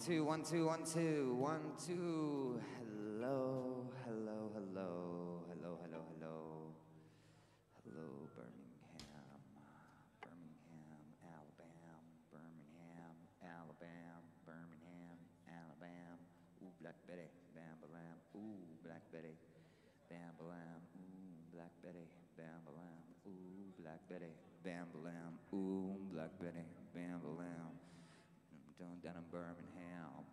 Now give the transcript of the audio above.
Two, one, two, one, two, one, two. Hello, hello, hello, hello, hello, hello. Hello, Birmingham, Birmingham, Alabama, Birmingham, Alabama, Birmingham, Alabama. Ooh, Black Betty, bam, balam. Ooh, Black Betty, bam, balam. Ooh, Black Betty, bam, balam. Ooh, Black Betty, bam, balam. Ooh, Black Betty, bam, balam. Down, in Birmingham.